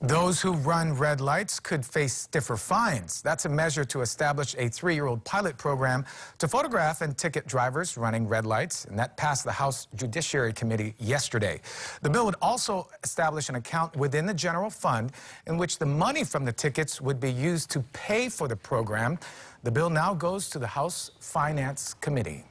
Those who run red lights could face stiffer fines. That's a measure to establish a three-year-old pilot program to photograph and ticket drivers running red lights, and that passed the House Judiciary Committee yesterday. The bill would also establish an account within the general fund in which the money from the tickets would be used to pay for the program. The bill now goes to the House Finance Committee.